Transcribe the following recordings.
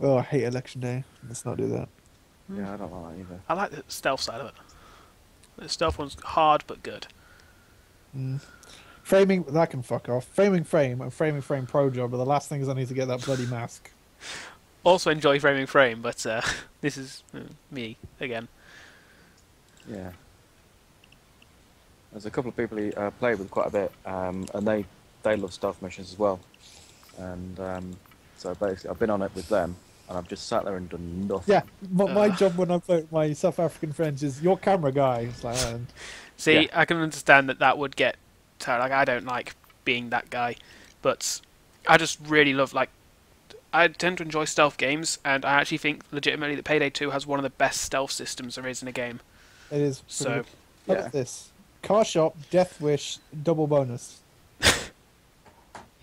Oh, I hate election day. Let's not do that. Yeah, I don't like that either. I like the stealth side of it. The stealth one's hard but good. Mm. Framing that can fuck off. Framing frame and framing frame pro job are the last things I need to get that bloody mask. Also enjoy framing frame, but uh, this is uh, me again. Yeah. There's a couple of people he uh, play with quite a bit, um, and they they love stealth missions as well. And um, so basically, I've been on it with them, and I've just sat there and done nothing. Yeah, my, my Ugh. job when I play with my South African friends is your camera guy. It's like, uh, See, Yeah. I can understand that that would get tired. Like I don't like being that guy, but I just really love like. I tend to enjoy stealth games, and I actually think legitimately that Payday 2 has one of the best stealth systems there is in a game. it is. pretty So, good. How Yeah. about this? Car shop, death wish, double bonus.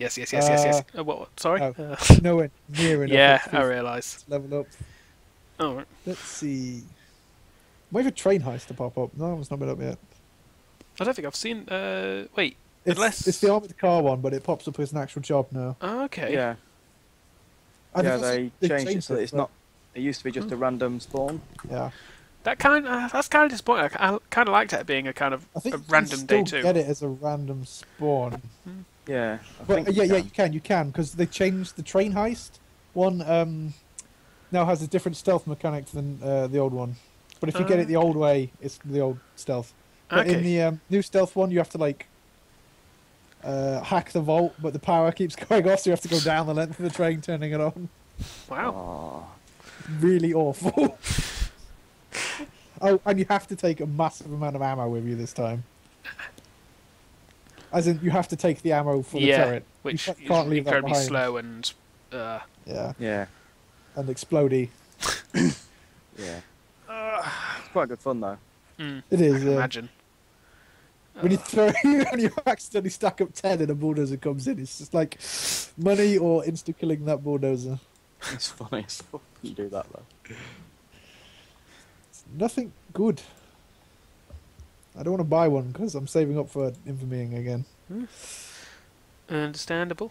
Yes, yes, yes, yes, yes. Uh, what, what- Sorry? oh. Uh, Nowhere near enough. yeah, I realise. Level up. Oh, right. Let's see. Wait for train heist to pop up. No, that one's not been up yet. I don't think I've seen. Uh, wait. It's, Unless- it's the armored car one, but it pops up as an actual job now. Oh, okay. Yeah, I yeah. think They changed it so that it's but- not. It used to be just a random spawn. Yeah, That kind. Uh, that's kind of disappointing. I, I kind of liked it being a kind of I think a you random can day too. Get it as a random spawn. Yeah. I But think uh, yeah, you yeah, can. you can, you can, because they changed the train heist. One um, now has a different stealth mechanic than uh, the old one. But if you get Uh. it the old way, it's the old stealth. But Okay. in the um, new stealth one, you have to like uh, hack the vault, but the power keeps going off, so you have to go down the length of the train, turning it on. wow. Aw. Really awful. oh, and you have to take a massive amount of ammo with you this time. As in, you have to take the ammo for the yeah, turret. which you can't leave that incredibly behind. slow and. Uh, Yeah, Yeah. and explodey. Yeah. It's quite good fun though. mm, It I can Yeah. imagine. When you throw, when you accidentally stack up ten and a bulldozer comes in, it's just like money or insta killing that bulldozer. It's funny. as fuck you do that though. It's nothing good. I don't want to buy one because I'm saving up for infamying again. Understandable.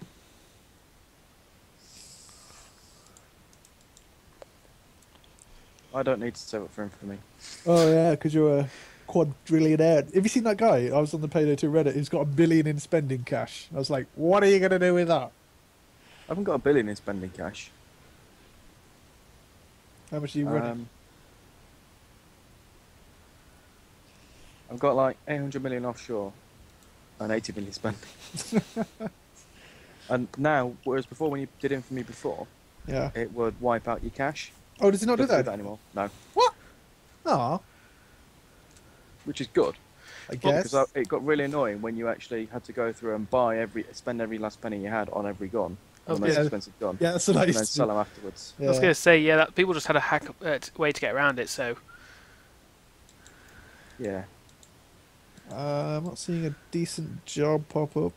I don't need to save up for him for me. Oh yeah, because you're a quadrillionaire. Have you seen that guy? I was on the Payday 2 Reddit. He's got a billion in spending cash. I was like, what are you gonna do with that? I haven't got a billion in spending cash. How much are you running? Um, I've got like 800 million offshore and 80 million spending. and now, whereas before when you did infamy before, yeah. it would wipe out your cash. Oh, does it not do Doesn't that? anymore. No, what? Oh, which is good. I Well, guess. because I- it got really annoying when you actually had to go through and buy every, spend every last penny you had on every gun, Oh, on the most yeah. expensive gun, Yeah, that's what I and used then to sell them afterwards. I was going to say, yeah, that people just had a hack uh, way to get around it. So Yeah. Uh, I'm not seeing a decent job pop up.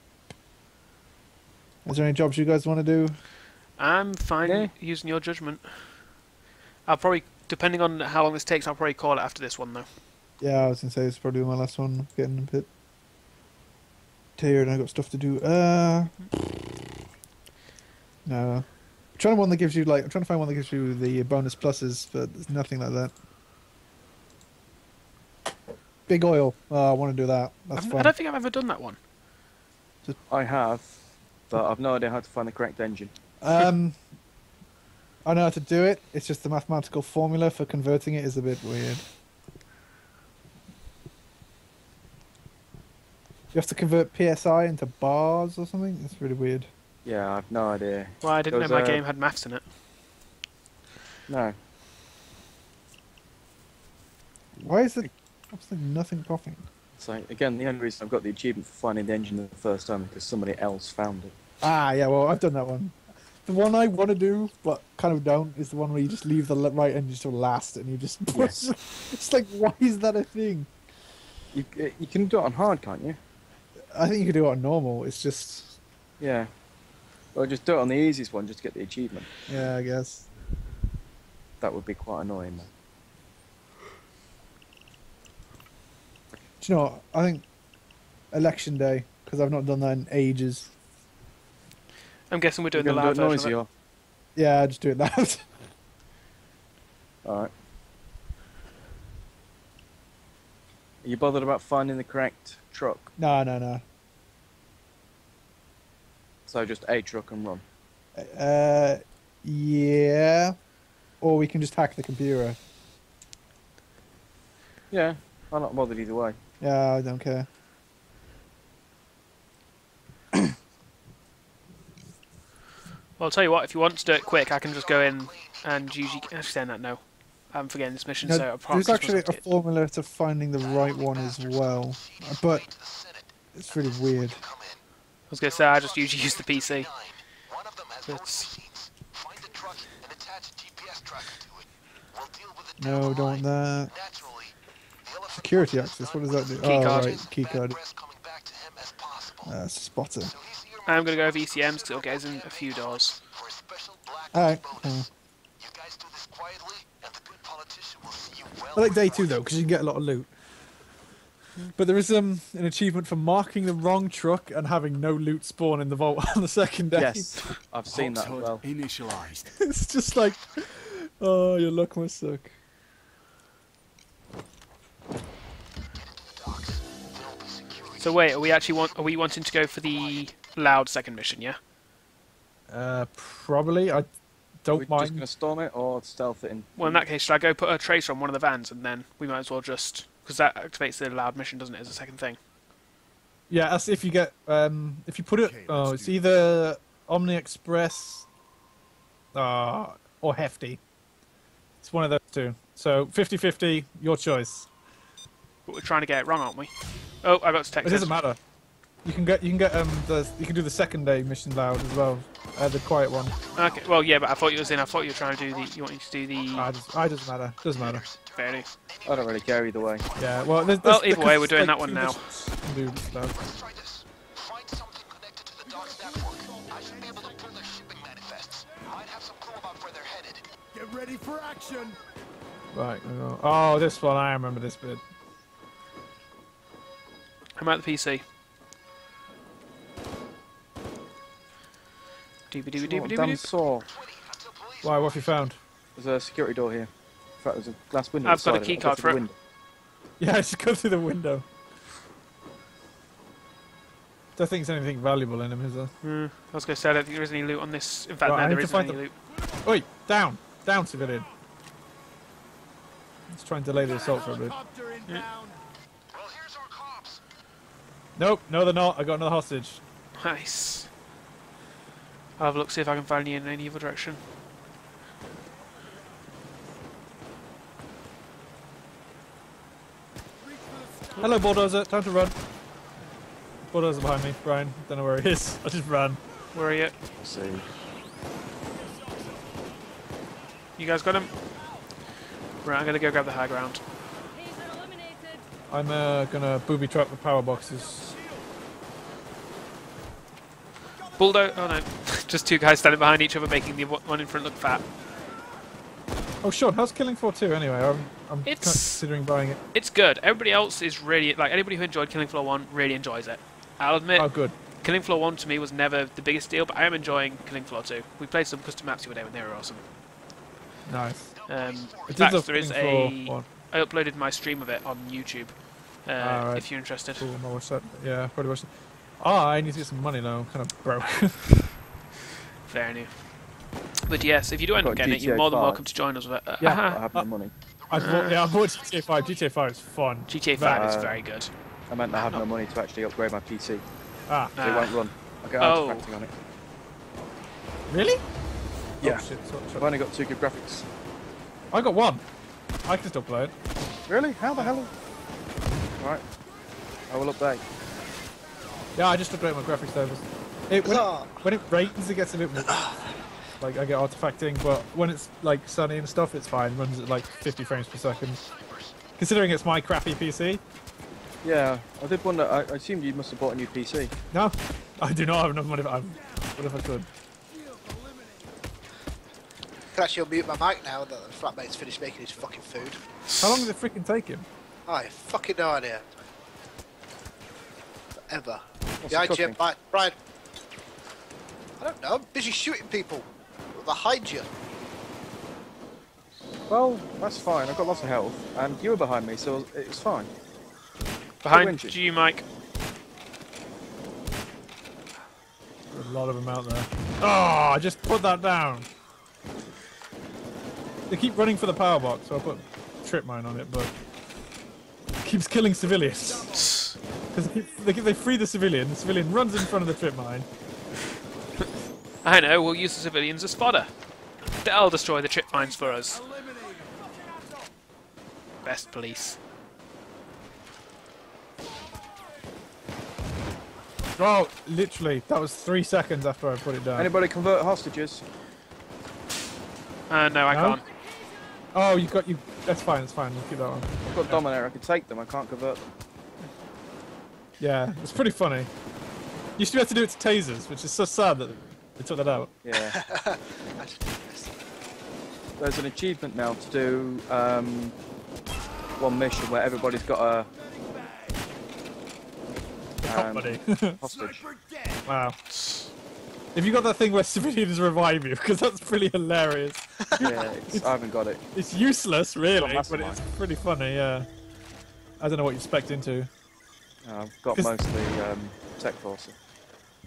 Is there any jobs you guys want to do? I'm fine Yeah. using your judgment. I'll probably, depending on how long this takes, I'll probably call it after this one though. Yeah, I was gonna say it's probably my last one. I'm getting a bit tired. and I got stuff to do. Uh, no. I'm trying to one that gives you like. I'm trying to find one that gives you the bonus pluses, but there's nothing like that. Big oil. Oh, I want to do that. That's I've- I don't think I've ever done that one. I have, but I've no idea how to find the correct engine. Um, I know how to do it. It's just the mathematical formula for converting it is a bit weird. You have to convert PSI into bars or something. It's really weird. Yeah, I've no idea. Well, I didn't know my uh, game had maths in it. No. Why is it? The nothing popping? So again, the only reason I've got the achievement for finding the engine the first time is because somebody else found it. Ah, yeah. Well, I've done that one. The one I want to do, but kind of don't, is the one where you just leave the right engine till last, and you just. Yes. it's like, why is that a thing? You uh, you can do it on hard, can't you? I think you can do it on normal. It's just, Yeah. Or just do it on the easiest one just to get the achievement. yeah, I guess. That would be quite annoying. Though. Do you know? What? I think election day because I've not done that in ages. I'm guessing we're doing You're the gonna loud do it version. noisy or Yeah, I just do it loud. All right. Are you bothered about finding the correct truck? No, no, no. So just a truck and run. Uh, yeah. Or we can just hack the computer. Yeah, I'm not bothered either way. Yeah, I don't care. Well, I'll tell you what. If you want to do it quick, I can just go in and usually. Actually, saying that, no. I'm forgetting this mission, No, so I probably there's actually a formula to finding the right one as well, but it's really weird. I was gonna say I just usually use the PC. It's, No, don't want that. Security access. What does that do? Key oh, card. right, key card. Uh, spotter. I'm gonna go ECMs because it'll get us in a few doors. Alright. uh, I like day two though because you can get a lot of loot. But there is um an achievement for marking the wrong truck and having no loot spawn in the vault on the second day. Yes, I've seen that as Hood well. initialized. it's just like, oh, your luck must suck. So wait, are we actually want? Are we wanting to go for the loud second mission? Yeah. Uh, probably. I don't we mind. just gonna storm it or stealth it in? Well, in that case, should I go put a tracer on one of the vans and then we might as well just because that activates the loud mission, doesn't it? As a second thing. Yeah, that's if you get um if you put it. Okay, oh, it's do either Omni Express, uh, or Hefty. It's one of those two. So 50-50, your choice. But we're trying to get it wrong, aren't we? Oh, I got detected. It doesn't matter. You can get you can get um the you can do the second day mission loud as well, uh, the quiet one. Okay. Well, yeah, but I thought you was in. I thought you were trying to do the. You want me to do the. I just I doesn't matter. Doesn't matter. Fair enough. I don't really care either way. Yeah. Well, there's, Well, either way, we're doing like that one now. missions you can do this loud. Find something connected to the doc's network. I should be able to pull their shipping manifests. Might have some clue about where they're headed. Get ready for action. Right. Oh, this one I remember this bit. I'm at the PC. Doobie doobie What doobie doobie saw. Why? What have you found? There's a security door here. In fact, there's a glass window. I've got a beside key I'll go card through for the it. window. Yeah, just go through the window. Don't think there's anything valuable in him, is there? Hmm, I was going to say I don't think there is any loot on this. In fact, Right, I no, there need to isn't find any the- loot. Oi, down, down, civilian. Let's try and delay the assault for a bit. Helicopter Nope, no, they're not. I got another hostage. Nice. I'll have a look see if I can find you in any other direction. Hello, bulldozer. Time to run. Bulldozer behind me, Brian. Don't know where he is. I just ran. Where are you? See. You guys got him? Right, I'm going to go grab the high ground. I'm uh, gonna booby trap the power boxes. Bulldo. Oh no. Just two guys standing behind each other making the one in front look fat. Oh, Sean, how's Killing Floor 2 anyway? I'm, I'm It's- considering buying it. It's good. Everybody else is really. Like, anybody who enjoyed Killing Floor 1 really enjoys it. I'll admit, Oh, good. Killing Floor 1 to me was never the biggest deal, but I am enjoying Killing Floor 2. We played some custom maps the other day when they were awesome. Nice. Um, in I fact, there is a. 1. I uploaded my stream of it on YouTube. Uh, right. If you're interested. Cool, I'll watch that. Yeah, probably watch it. Ah, I need to get some money now. I'm kind of broke. Fair enough. But yes, if you do end up getting it, you're GTA more than 5. welcome to join us with it. Uh, Yeah. I have no money. I bought, yeah, I bought GTA 5. GTA 5 is fun. GTA 5 is Uh, very good. I meant I have no money to actually upgrade my PC. Ah, So it Ah. won't run. I get Oh. artifacting on it. really? Yeah. Oh, shit, so- I've only got two good graphics. I got one. I can still play it. Really? How the hell? Right. I will update. Yeah, I just updated my graphics drivers. It, when, it, ah. when it rains, it gets a bit more. Like, I get artifacting, but when it's like sunny and stuff, it's fine. runs at like 50 frames per second. Considering it's my crappy PC. Yeah, I did wonder. I, I assumed you must have bought a new PC. No, I do not have enough money. I'm, what if I could? can actually unmute my mic now that the flatmate's finished making his fucking food. How long does it freaking take him? I have fucking no idea. Ever. What's Behind he you, cooking? Brian. Brian. I don't know. I'm busy shooting people. Behind you. Well, that's fine. I've got lots of health, and you were behind me, so it was fine. Behind winch it. you, Mike. There's a lot of them out there. Oh, I just put that down. They keep running for the power box, so I put trip mine on it, but it keeps killing civilians. Because they, they free the civilian, the civilian runs in front of the trip mine. I know, we'll use the civilians as fodder. They'll destroy the trip mines for us. Best police. Oh, literally, that was three seconds after I put it down. Anybody convert hostages? Uh, no, I No? can't. Oh, you got you. That's fine. That's fine. Let's keep that one. I've got Dominator. I can take them. I can't convert them. Yeah, it's pretty funny. Used to be able to do it to tasers, which is so sad that they took that out. Yeah. I just did this. There's an achievement now to do um, one mission where everybody's got a um, hostage. wow. If you got that thing where civilians revive you, because that's pretty hilarious. yeah, it's, I haven't got it. It's useless, really, Got but it's pretty funny. Yeah. I don't know what you expect into. No, I've got 'Cause- mostly um, tech force.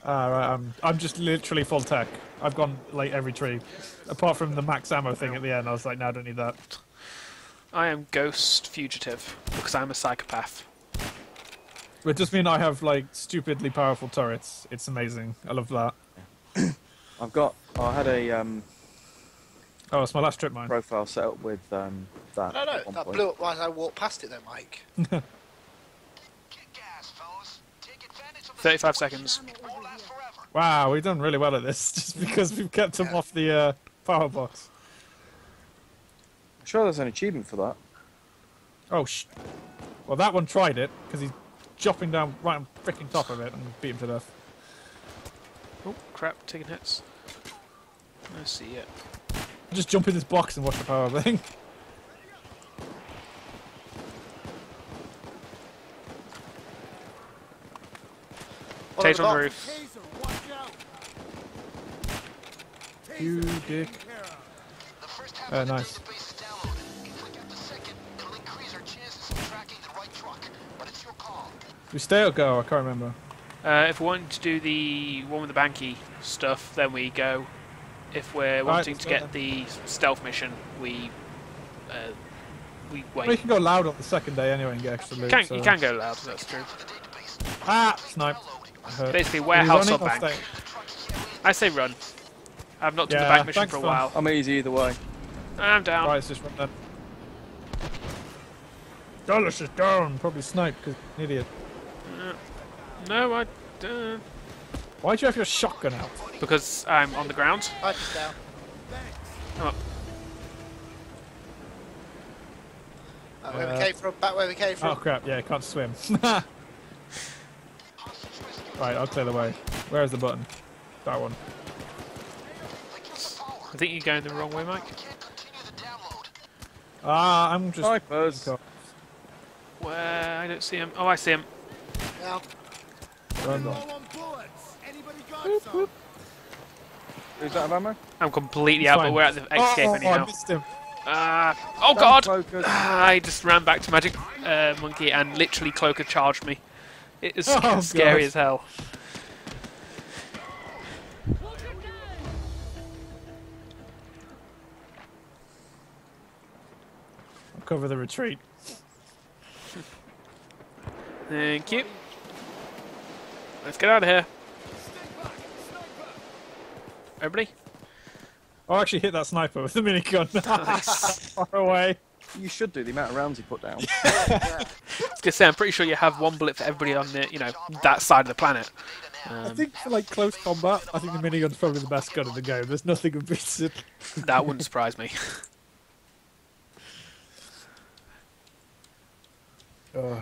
Ah, right. I'm I'm just literally full tech. I've gone like every tree, apart from the max ammo thing at the end. I was like, no, I don't need that. I am Ghost Fugitive because I'm a psychopath. But it does mean I have like stupidly powerful turrets. It's amazing. I love that. I've got. I had a um, Oh, it's my last trip mine. profile set up with um, that. No, no, at one that point. blew up as I walked past it, though, Mike. Get gas, fellas. Take advantage of the 35 seconds. It won't last forever. Wow, we've done really well at this, just because we've kept them off the uh, power box. I'm sure there's an achievement for that. Oh, sh. Well, that one tried it because he's jumping down right on freaking top of it and beat him to death. Oh, crap, taking hits. I see it. Just jump in this box and watch the power thing. Taser on the roof. Taser, watch out! You dick. taken care of. The first half Uh, nice. database is downloaded. If we get the second, it'll increase our chances of tracking the right truck. But it's your call. We stay or go? I can't remember. Uh, if we want to do the one with the banky stuff, then we go. If we're wanting let's to go get the stealth mission, we uh, we Well, you can go loud on the second day anyway and get extra loot. Can, so- You can go loud, that's true. Ah, snipe. I. Basically, warehouse or bank. stay? I say run. I've not done Yeah, the bank mission for a while. I'm easy either way. I'm down. Right, it's just run then. Dallas is down. Probably snipe because an idiot. No, I don't. Why'd you have your shotgun out? Because I'm on the ground. Right, it's down. Come up. Back where Uh, we came from. Back where we came from. Oh crap! Yeah, I can't swim. right, I'll clear the way. Where is the button? That one. I think you're going the wrong way, Mike. Can't continue the download. Ah, I'm just. Snipers. Where I don't see him. Oh, I see him. Now, Run. Low on bullets. Anybody? Who's that of ammo? I'm completely It's out, fine. but we're at the escape oh, I anyhow. missed him. Uh, oh god! Focus. Ah, I just ran back to Magic uh, Monkey and literally Cloaker charged me. It is Oh, scary God. as hell. I'll cover the retreat. Thank you. Let's get out of here. Everybody? I actually hit that sniper with the minigun. Nice. Far away. You should do the amount of rounds you put down. I was gonna say, I'm pretty sure you have one bullet for everybody on the, you know, that side of the planet. I Um, think for like close combat, I think the minigun's probably the best gun in the game. There's nothing that beats it. that wouldn't surprise me. Ugh.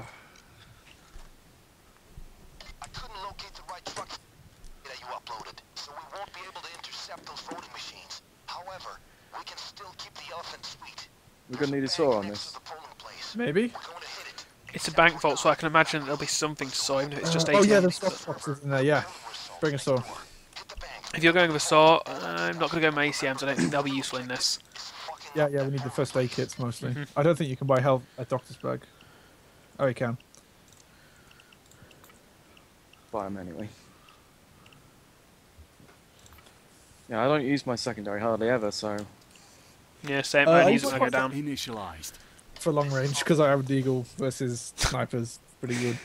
I couldn't locate the right truck that you uploaded, so we won't be able to intercept those voting machines. However, we can still keep the elephant sweet. We're gonna need a saw on this. Maybe. We're going to hit it. It's a bank vault, so I can imagine there'll be something to saw, even if it's just Uh, oh yeah, there's box boxes in there. Yeah. Bring a saw. Hit the bank. If you're going with a saw, I'm not going to go with my ECMs. I don't think they'll be useful in this. Yeah, yeah, we need the first aid kits mostly. Mm-hmm. I don't think you can buy health a doctor's bag. Oh, you can. Buy them anyway. Yeah, I don't use my secondary hardly ever, so Yeah, same. Uh, I I use it use when I go my- down. Initialized. For long range, because I have a Deagle versus snipers. Pretty good.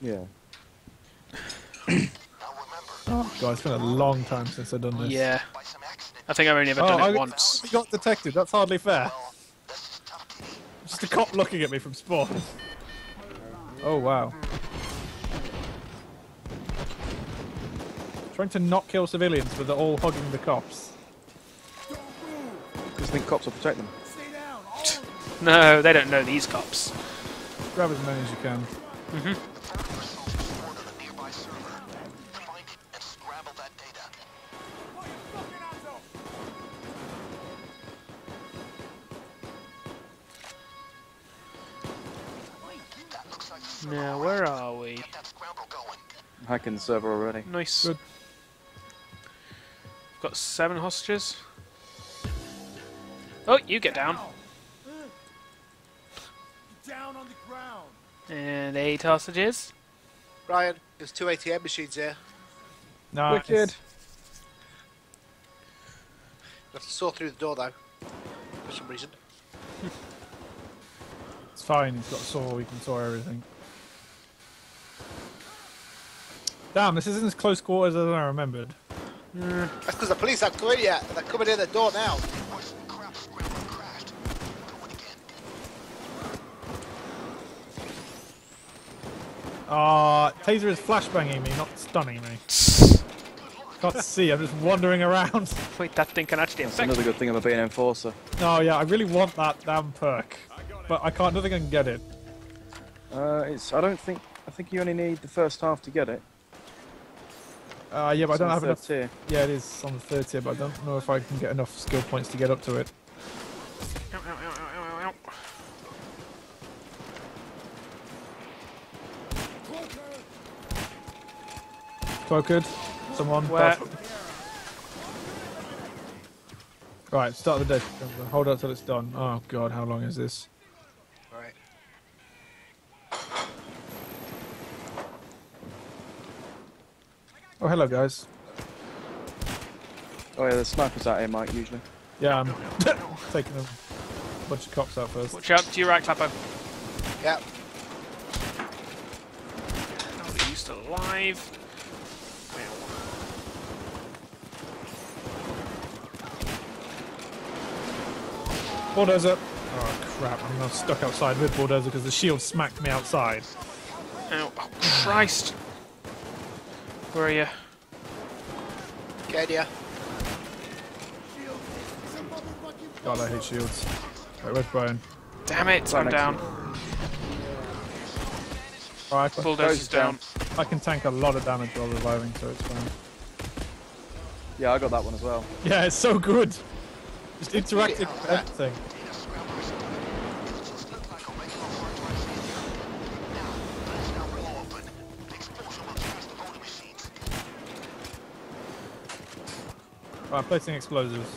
yeah. Oh, God, it's been a long time since I've done this. Yeah, by some accident, I think I've only ever Oh, done I it once. we got detected. That's hardly fair. just. Just a cop looking at me from spawn. Oh, wow. Trying to not kill civilians, but they're all hugging the cops. Just think cops will protect them. Stay down. All of you. No, they don't know these cops. Grab as many as you can. The phone number soldiers stored on a nearby server. Find it and scramble that data. Put your fucking hands up. That looks like the server. Now, where are we? That scramble going. I'm hacking the server already. Nice. Good. Got seven hostages. Oh, you get down. Down on the ground. And eight hostages. Ryan, there's two ATM machines here. No, Wicked. You have to saw through the door though. For some reason. It's fine. He's got a saw. We can saw everything. Damn, this isn't as close quarters as I remembered. That's because the police haven't come in yet. They're coming in the door now. Ah, Taser is flashbanging me, not stunning me. Can't see. I'm just wandering around. Wait, that thing can actually That's affect. another good thing of being an enforcer. Oh yeah, I really want that damn perk, but I can't. Nothing can get it. Uh, it's. I don't think. I think you only need the first half to get it. Uh, yeah, but I don't have enough. third tier. Yeah, it is on the third tier, but I don't know if I can get enough skill points to get up to it. Ow, ow, ow, ow, ow, ow. Cloaked. Someone. Where? Perfect. Right, start the day. Hold up till it's done. Oh god, how long is this? Right. Oh, hello guys. Oh yeah, there's snipers out here, Mike. Usually. Yeah, I'm taking a bunch of cops out first. Watch out to your right, Clappo. Yep. Are you still alive? Bulldozer. Oh crap, I'm now stuck outside with Bulldozer because the shield smacked me outside. Ow. Oh, Christ. Where are you? Get ya. God, I hate shields. Right, where's Brian? Damn it, I'm down. I, can, Bulldozer's down. I can tank a lot of damage while reviving, so it's fine. Yeah, I got that one as well. Yeah, it's so good. Just interacting Oh, with that- everything. Data scramblers. It just looked like a regular hard drive CD. Now, let's now blow open. The explosion will crash the voting machines. Right, placing explosives.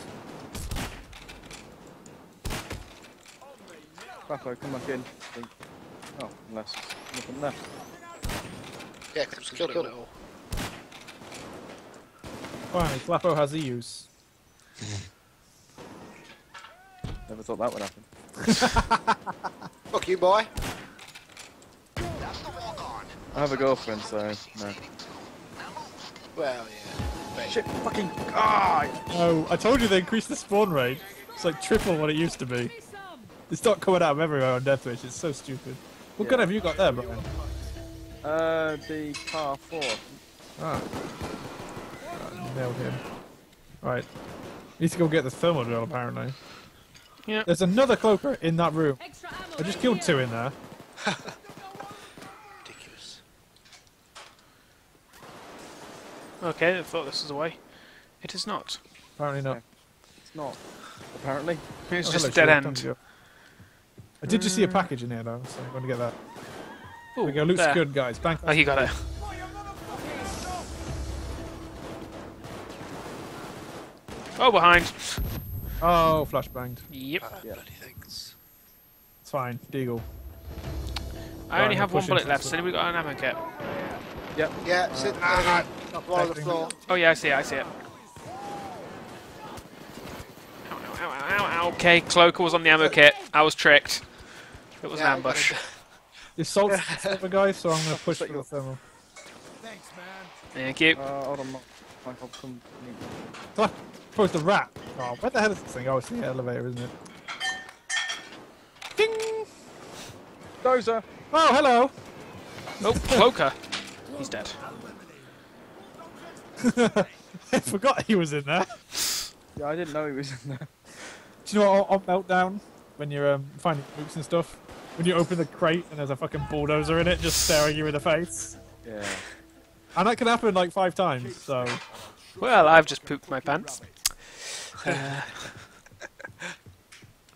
Crapo, come back in. Oh, unless there's nothing left. Yeah, because we killed it all. Finally, Clappo has a use. Never thought that would happen. Fuck you, boy. That's the walk on. I have a girlfriend, so no. Well, yeah. Right. Shit, fucking god! Oh, I told you they increased the spawn rate. It's like triple what it used to be. They start coming out of everywhere on Deathwish. It's so stupid. What gun have you got there, Brian? Uh, the CAR-4. Ah. Ah, nailed him. Right. Need to go get the thermal drill, apparently. Yeah. There's another cloaker in that room. I just killed two in there. Ridiculous. Okay, I thought this was the way. It is not. Apparently not. It's not. Apparently. It's Oh, just a dead end. to. I did just see a package in here, though, so I'm going to get that. Ooh, we go. Loot's there. good, guys. Bank. Oh, you got it. Oh, behind. Oh, flashbanged. Yep. Uh, Yeah. Bloody things. It's fine. Deagle. I only Right, have one bullet left. so Has anybody got an ammo kit? Yep. Yeah, sit uh, one on the floor. Oh yeah, I see it. I see it. Ow, ow, ow, ow, ow. Okay, Cloaker was on the ammo kit. I was tricked. It was Yeah, an ambush. It's salt silver guy, so I'm gonna push for the thermal. Thanks, man. Thank you. Uh, hold on, Michael. Some... Ah, Oh, it's the rat. Oh, where the hell is this thing? Oh, it's the elevator, isn't it? Ding! Dozer! Oh, hello! Oh, Cloaker. He's dead. I forgot he was in there. Yeah, I didn't know he was in there. Do you know what, on Meltdown, when you're um, finding books and stuff, when you open the crate and there's a fucking bulldozer in it just staring you in the face? Yeah. And that can happen like five times, so... Well, I've just pooped my pants.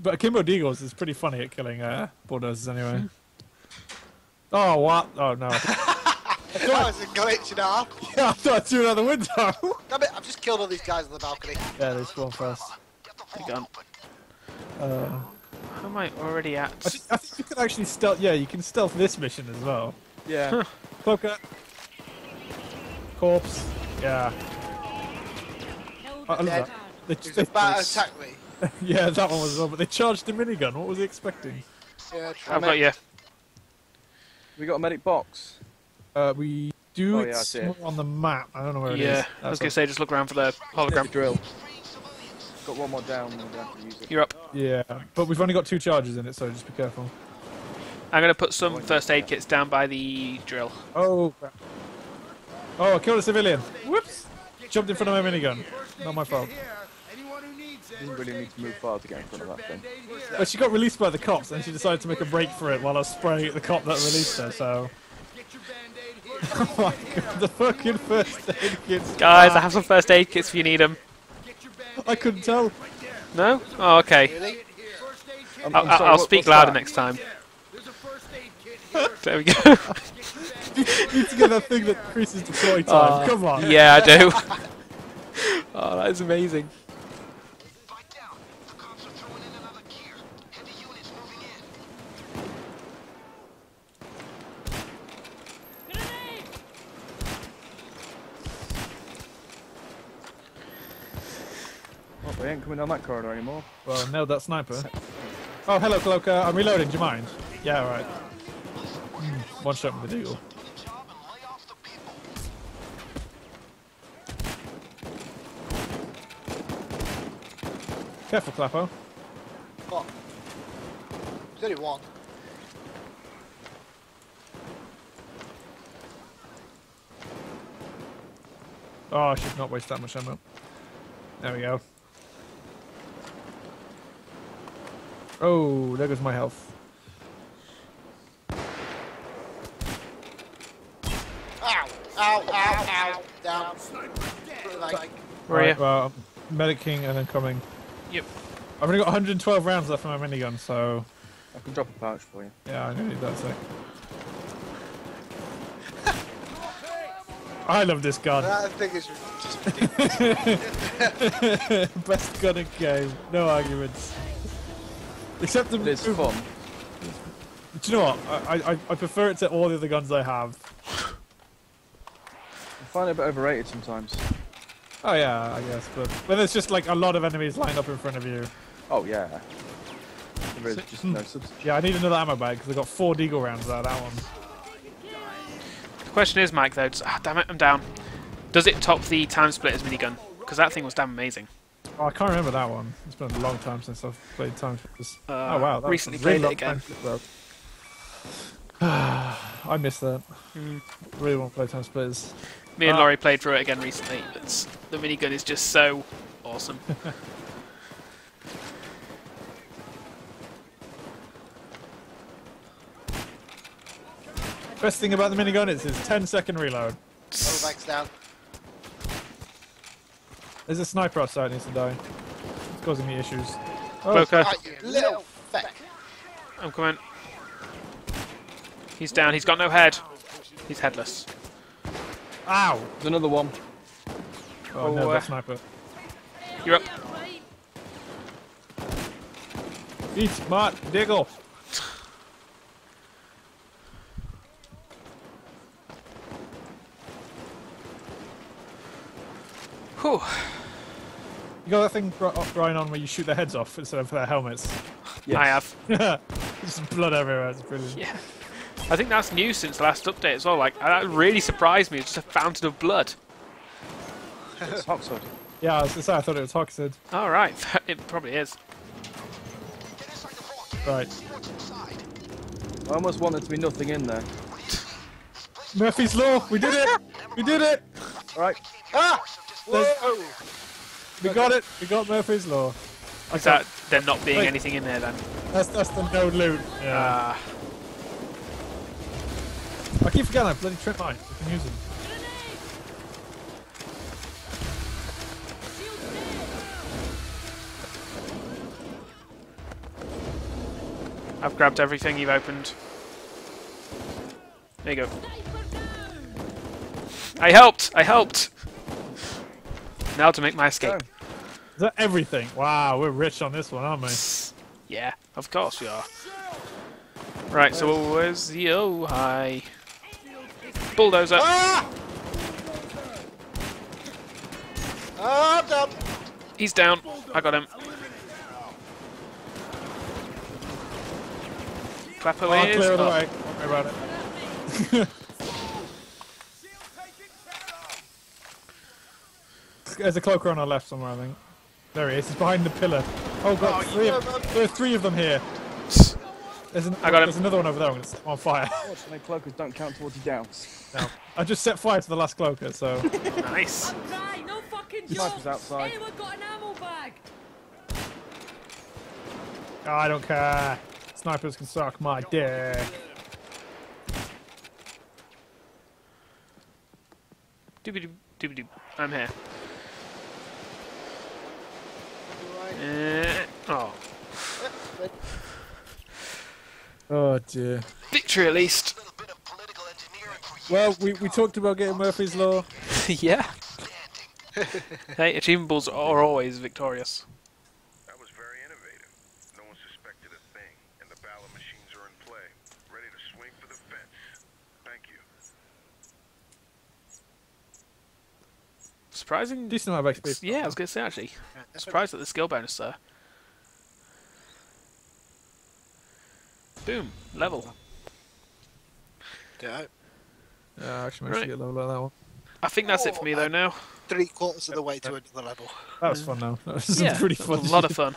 But Akimbo Deagles is pretty funny at killing uh, bulldozers anyway. oh, what? Oh, no. That was a glitch and a yeah, I thought I threw it out the window! Damn it, I've just killed all these guys on the balcony. yeah, they spawn first. Get the vault gun. open. Uh, How am I already I, at? I think you can actually stealth... Yeah, you can stealth this mission as well. Yeah. Cloaker. Corpse. Yeah. I, I love Dead. that. They, He's they, about to attack me. yeah, that one was well, but they charged the minigun. What was he expecting? Yeah. I've got you. we got a medic box. Uh, we do Oh, it yeah, I it. somewhere on the map. I don't know where it is. Yeah, I was gonna say just look around for the hologram. drill. Got one more down. We're have to use it. You're up. Yeah, but we've only got two charges in it, so just be careful. I'm gonna put some first aid kits down by the drill. Oh. crap. Oh, I killed a civilian. Whoops. Jumped in front of my minigun. Not my fault. Anyone who needs it. Didn't really need to move far to get in front of that thing. Band-Aid. But she got released by the cops, and she decided to make a break for it while I was spraying at the cop that released her. So, oh my god, the fucking first aid kits. Guys, I have some first aid kits if you need them. Get your Band-Aid I couldn't tell. No? Oh, okay. Really? here. First aid kit. I'm- I'll, I'm I'll, sorry, I'll speak louder that? next time. There's a first aid kit here. There we go. Get you need to get that thing that increases deploy time. Oh, Come on. Yeah, I do. oh, that is amazing. Fight down. The cops are throwing in another gear. Heavy units moving in. Grenade! We ain't coming down that corridor anymore. Well, nailed that sniper. Oh, hello, Cloaker. I'm reloading. Do you mind? Yeah, all right. Mm, one shot with the deagle. Do the job and lay off the people. Careful, Clappo. What? There's only one. Oh, I should not waste that much ammo. There we go. Oh, there goes my health. Ow! Ow! Ow! Ow! Down. Like, Where are you? Right, well, I'm medicing and then coming. Yep. I've only got 112 rounds left on my minigun, so I can drop a pouch for you. yeah, I'm gonna need that sec. I love this gun. that thing is just ridiculous. Best gun in game. No arguments. Except the. But it's fun. Do you know what? I, I I prefer it to all the other guns I have. I find it a bit overrated sometimes. Oh yeah, I guess. But when there's just like a lot of enemies lined up in front of you. Oh yeah. There is just Hmm. no substitute. Yeah, I need another ammo bag because I got four deagle rounds out of that one. The question is, Mike, though. does- Ah, damn it, I'm down. Does it top the Time Splitters minigun? Because that thing was damn amazing. Oh, I can't remember that one. It's been a long time since I've played Time Splitters. Uh, oh wow, that recently was really played it long again. Time I miss that. Mm. Really want to play Time Splitters. Me and Ah. Laurie played through it again recently. It's, the minigun is just so awesome. Best thing about the minigun is its 10 second reload. Double bags down. There's a sniper outside needs to die. It's causing me issues. Oh, Cloaker, little feck. I'm coming. He's down. He's got no head. He's headless. ow! There's another one. Oh, no, Oh, uh, that sniper. You're up. Eat Matt Diggle. Whew. You got that thing Bri- Brian on where you shoot their heads off instead of their helmets. I have. Just blood everywhere. It's brilliant. Yeah. I think that's new since the last update as well. Like that really surprised me. It's just a fountain of blood. It's Oxford. Yeah, I was gonna say I thought it was Hoxton. All right, it probably is. Get inside the vault. Right. See what's inside. I almost wanted to be nothing in there. Murphy's Law. We did it. We did it. All right. Ah! So just There's- We got it. We got Murphy's Law. Is that there not being Wait. anything in there then? That's that's the no loot. Yeah. Ah, I keep forgetting that bloody trip mine. I can use them. I've grabbed everything you've opened. There you go. I helped. I helped. Now to make my escape. Is that everything? Wow, we're rich on this one, aren't we? Yeah, of course we are. Right, so where's the oh hi bulldozer? Ah! Oh, I'm done. He's down. I got him. Clapper is clear the way. Don't worry about it. Shield taken care of. There's a cloaker on our left somewhere, I think. There he is. He's behind the pillar. Oh god, Oh, three you of, know, there are three of them here. There's, an, I got him. there's another one over there. I'm gonna set him on fire. Fortunately, cloakers don't count towards your downs. no. I just set fire to the last cloaker, so. Nice. Right, no fucking jokes. outside. Anyone got an ammo bag? Oh, I don't care. Snipers can suck my dick. Doobie doo doobie doo. I'm here. Right. Uh, oh, Oh dear. victory at least. a little bit of political engineering for you. Well, we, we talked about getting Murphy's Law. yeah. Hey, achievables are always victorious. That was very innovative. No one suspected a thing, and the ballot machines are in play, ready to swing for the fence. Thank you. Surprising. Decent amount of XP. Yeah, I was gonna say actually. Surprised at the skill bonus there. Boom. Level. Yeah. Yeah, I actually managed Right. to get level like that one. I think that's it for me though oh, now. Three quarters of the way to another level. That was fun though. That was yeah, pretty fun. was a lot of fun.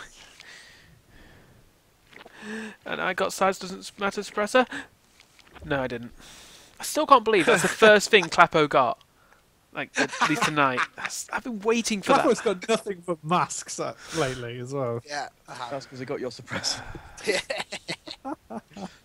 And I got size doesn't matter suppressor. No, I didn't. I still can't believe that's the first thing Clappo got. Like at least tonight. I've been waiting for that. Clapper's got nothing but masks uh, lately as well. Yeah, I have. That's because they got your suppressor.